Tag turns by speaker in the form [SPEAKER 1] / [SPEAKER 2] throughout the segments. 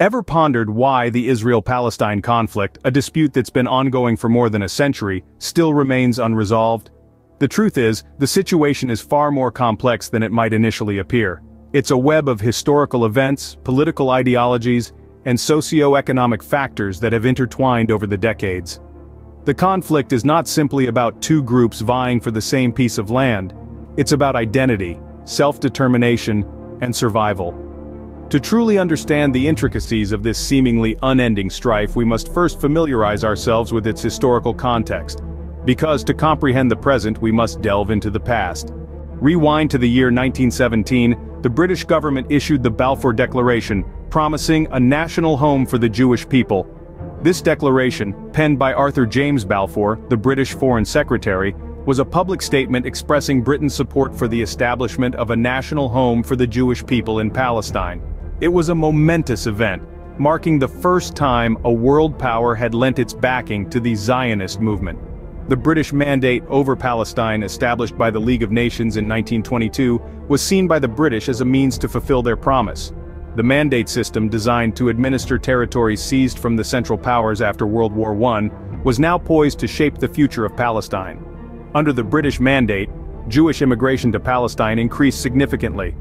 [SPEAKER 1] Ever pondered why the Israel-Palestine conflict, a dispute that's been ongoing for more than a century, still remains unresolved? The truth is, the situation is far more complex than it might initially appear. It's a web of historical events, political ideologies, and socio-economic factors that have intertwined over the decades. The conflict is not simply about two groups vying for the same piece of land, it's about identity, self-determination, and survival. To truly understand the intricacies of this seemingly unending strife we must first familiarize ourselves with its historical context. Because to comprehend the present we must delve into the past. Rewind to the year 1917, the British government issued the Balfour Declaration, promising a national home for the Jewish people. This declaration, penned by Arthur James Balfour, the British Foreign Secretary, was a public statement expressing Britain's support for the establishment of a national home for the Jewish people in Palestine. It was a momentous event, marking the first time a world power had lent its backing to the Zionist movement. The British Mandate over Palestine established by the League of Nations in 1922 was seen by the British as a means to fulfill their promise. The mandate system designed to administer territories seized from the Central Powers after World War I was now poised to shape the future of Palestine. Under the British Mandate, Jewish immigration to Palestine increased significantly.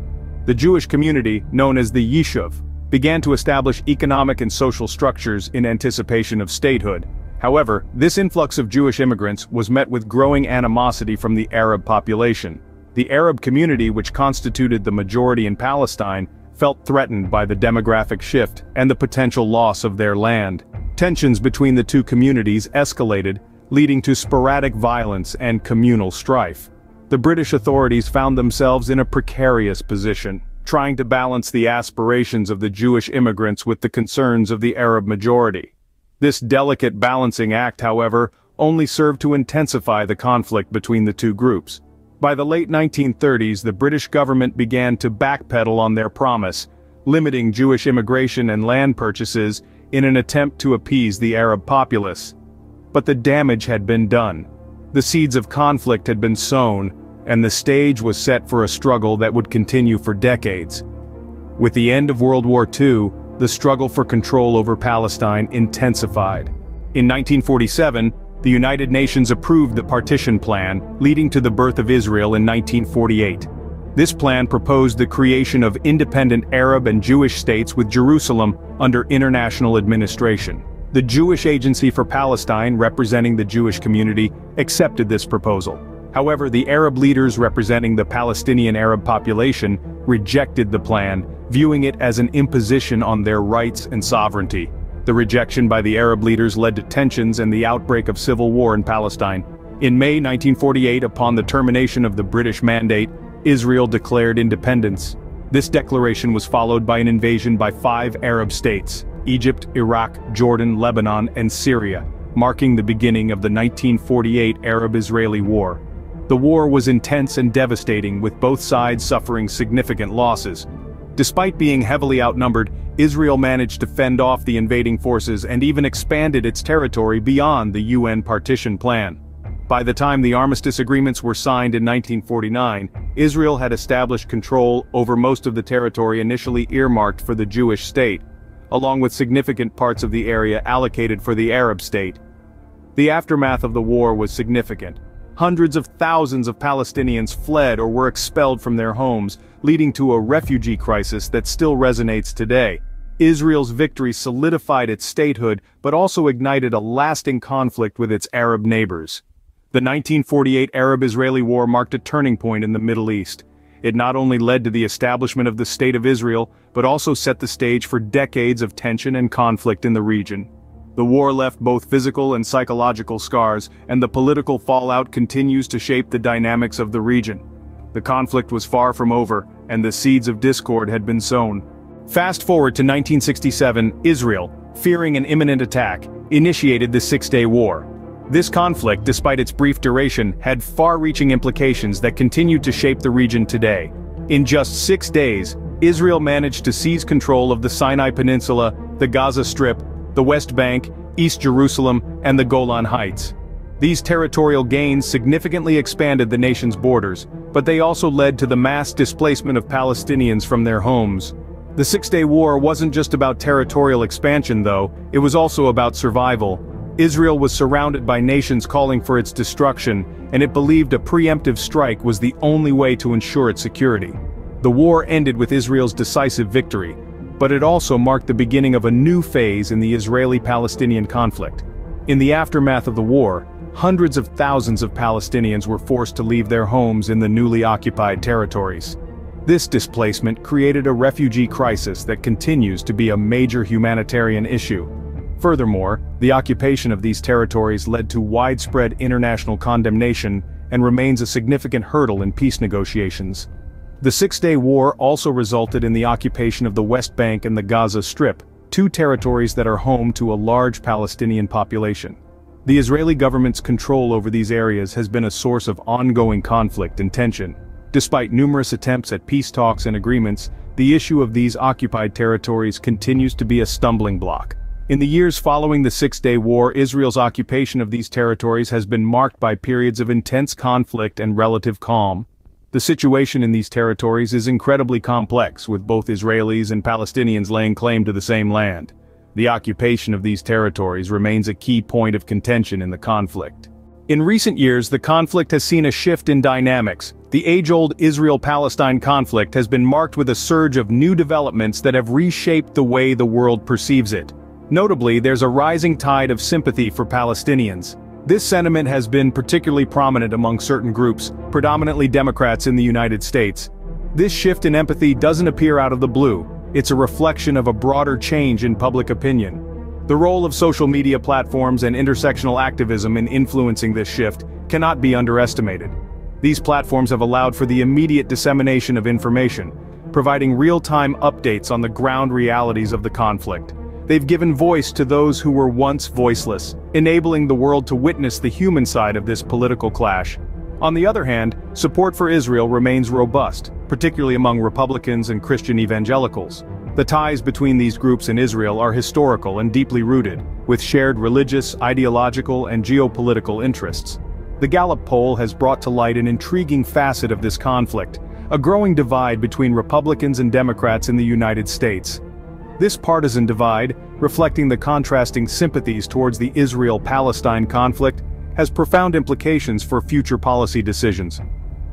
[SPEAKER 1] The Jewish community, known as the Yishuv, began to establish economic and social structures in anticipation of statehood. However, this influx of Jewish immigrants was met with growing animosity from the Arab population. The Arab community which constituted the majority in Palestine felt threatened by the demographic shift and the potential loss of their land. Tensions between the two communities escalated, leading to sporadic violence and communal strife. The British authorities found themselves in a precarious position, trying to balance the aspirations of the Jewish immigrants with the concerns of the Arab majority. This delicate balancing act, however, only served to intensify the conflict between the two groups. By the late 1930s the British government began to backpedal on their promise, limiting Jewish immigration and land purchases in an attempt to appease the Arab populace. But the damage had been done. The seeds of conflict had been sown, and the stage was set for a struggle that would continue for decades. With the end of World War II, the struggle for control over Palestine intensified. In 1947, the United Nations approved the partition plan, leading to the birth of Israel in 1948. This plan proposed the creation of independent Arab and Jewish states with Jerusalem under international administration. The Jewish Agency for Palestine, representing the Jewish community, accepted this proposal. However, the Arab leaders representing the Palestinian Arab population rejected the plan, viewing it as an imposition on their rights and sovereignty. The rejection by the Arab leaders led to tensions and the outbreak of civil war in Palestine. In May 1948 upon the termination of the British Mandate, Israel declared independence. This declaration was followed by an invasion by five Arab states, Egypt, Iraq, Jordan, Lebanon, and Syria, marking the beginning of the 1948 Arab-Israeli War. The war was intense and devastating with both sides suffering significant losses. Despite being heavily outnumbered, Israel managed to fend off the invading forces and even expanded its territory beyond the UN partition plan. By the time the armistice agreements were signed in 1949, Israel had established control over most of the territory initially earmarked for the Jewish state, along with significant parts of the area allocated for the Arab state. The aftermath of the war was significant. Hundreds of thousands of Palestinians fled or were expelled from their homes, leading to a refugee crisis that still resonates today. Israel's victory solidified its statehood but also ignited a lasting conflict with its Arab neighbors. The 1948 Arab-Israeli War marked a turning point in the Middle East. It not only led to the establishment of the State of Israel, but also set the stage for decades of tension and conflict in the region. The war left both physical and psychological scars, and the political fallout continues to shape the dynamics of the region. The conflict was far from over, and the seeds of discord had been sown. Fast forward to 1967, Israel, fearing an imminent attack, initiated the Six-Day War. This conflict, despite its brief duration, had far-reaching implications that continue to shape the region today. In just six days, Israel managed to seize control of the Sinai Peninsula, the Gaza Strip, the West Bank, East Jerusalem, and the Golan Heights. These territorial gains significantly expanded the nation's borders, but they also led to the mass displacement of Palestinians from their homes. The Six-Day War wasn't just about territorial expansion though, it was also about survival. Israel was surrounded by nations calling for its destruction, and it believed a preemptive strike was the only way to ensure its security. The war ended with Israel's decisive victory, but it also marked the beginning of a new phase in the Israeli-Palestinian conflict. In the aftermath of the war, hundreds of thousands of Palestinians were forced to leave their homes in the newly occupied territories. This displacement created a refugee crisis that continues to be a major humanitarian issue. Furthermore, the occupation of these territories led to widespread international condemnation and remains a significant hurdle in peace negotiations. The Six-Day War also resulted in the occupation of the West Bank and the Gaza Strip, two territories that are home to a large Palestinian population. The Israeli government's control over these areas has been a source of ongoing conflict and tension. Despite numerous attempts at peace talks and agreements, the issue of these occupied territories continues to be a stumbling block. In the years following the Six-Day War Israel's occupation of these territories has been marked by periods of intense conflict and relative calm. The situation in these territories is incredibly complex with both Israelis and Palestinians laying claim to the same land. The occupation of these territories remains a key point of contention in the conflict. In recent years the conflict has seen a shift in dynamics. The age-old Israel-Palestine conflict has been marked with a surge of new developments that have reshaped the way the world perceives it. Notably, there's a rising tide of sympathy for Palestinians. This sentiment has been particularly prominent among certain groups, predominantly Democrats in the United States. This shift in empathy doesn't appear out of the blue, it's a reflection of a broader change in public opinion. The role of social media platforms and intersectional activism in influencing this shift cannot be underestimated. These platforms have allowed for the immediate dissemination of information, providing real-time updates on the ground realities of the conflict. They've given voice to those who were once voiceless, enabling the world to witness the human side of this political clash. On the other hand, support for Israel remains robust, particularly among Republicans and Christian evangelicals. The ties between these groups in Israel are historical and deeply rooted, with shared religious, ideological and geopolitical interests. The Gallup poll has brought to light an intriguing facet of this conflict, a growing divide between Republicans and Democrats in the United States. This partisan divide, reflecting the contrasting sympathies towards the Israel-Palestine conflict, has profound implications for future policy decisions.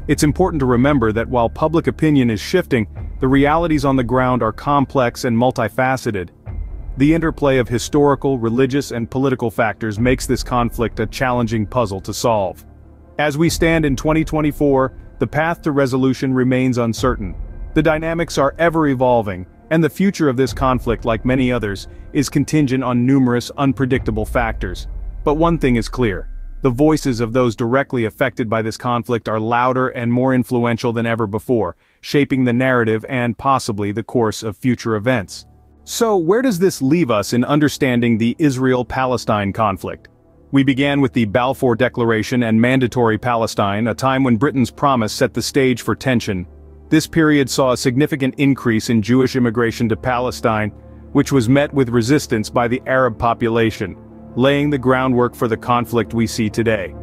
[SPEAKER 1] It's important to remember that while public opinion is shifting, the realities on the ground are complex and multifaceted. The interplay of historical, religious and political factors makes this conflict a challenging puzzle to solve. As we stand in 2024, the path to resolution remains uncertain. The dynamics are ever evolving, and the future of this conflict like many others, is contingent on numerous unpredictable factors. But one thing is clear. The voices of those directly affected by this conflict are louder and more influential than ever before, shaping the narrative and possibly the course of future events. So where does this leave us in understanding the Israel-Palestine conflict? We began with the Balfour Declaration and Mandatory Palestine, a time when Britain's promise set the stage for tension. This period saw a significant increase in Jewish immigration to Palestine, which was met with resistance by the Arab population laying the groundwork for the conflict we see today.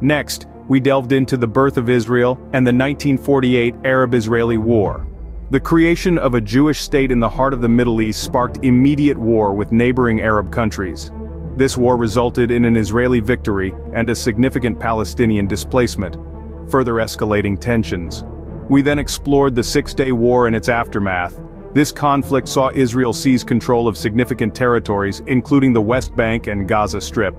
[SPEAKER 1] Next, we delved into the birth of Israel and the 1948 Arab-Israeli War. The creation of a Jewish state in the heart of the Middle East sparked immediate war with neighboring Arab countries. This war resulted in an Israeli victory and a significant Palestinian displacement, further escalating tensions. We then explored the Six-Day War and its aftermath, this conflict saw Israel seize control of significant territories, including the West Bank and Gaza Strip.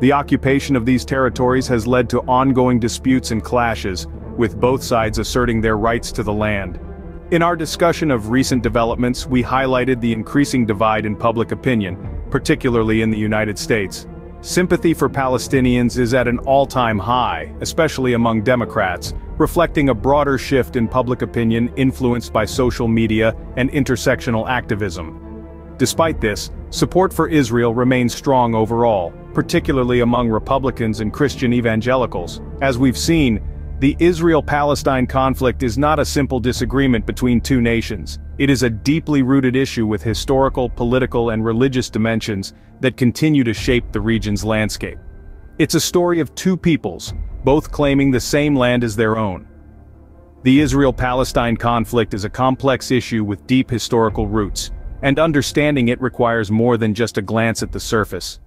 [SPEAKER 1] The occupation of these territories has led to ongoing disputes and clashes, with both sides asserting their rights to the land. In our discussion of recent developments we highlighted the increasing divide in public opinion, particularly in the United States. Sympathy for Palestinians is at an all-time high, especially among Democrats, reflecting a broader shift in public opinion influenced by social media and intersectional activism. Despite this, support for Israel remains strong overall, particularly among Republicans and Christian evangelicals. As we've seen, the Israel-Palestine conflict is not a simple disagreement between two nations. It is a deeply rooted issue with historical, political and religious dimensions that continue to shape the region's landscape. It's a story of two peoples, both claiming the same land as their own. The Israel-Palestine conflict is a complex issue with deep historical roots, and understanding it requires more than just a glance at the surface.